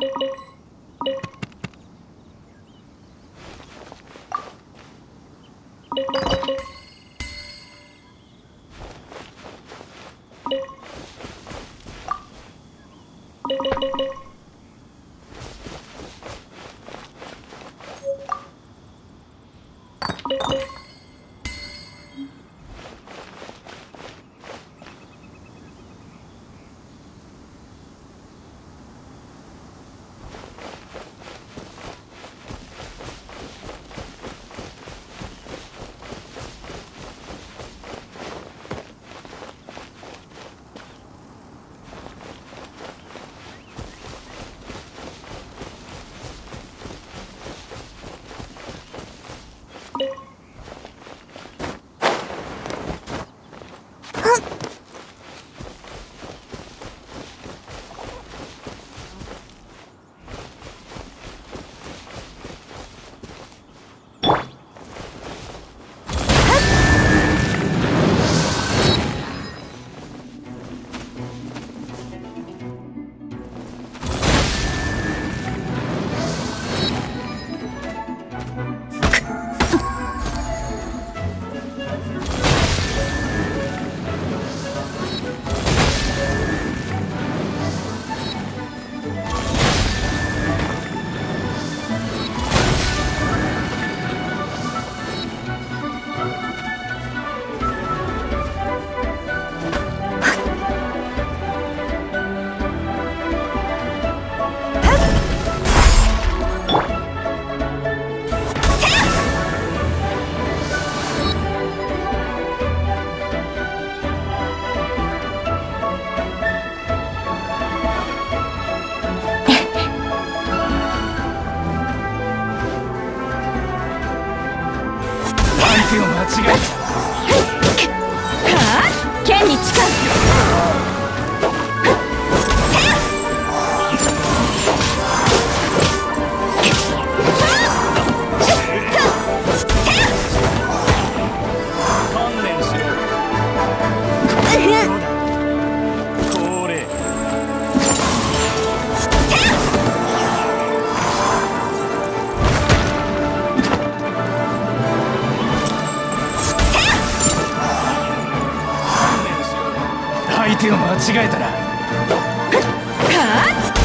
you を間違えた。はあ？剣に近い相手を間違えたら。はあ？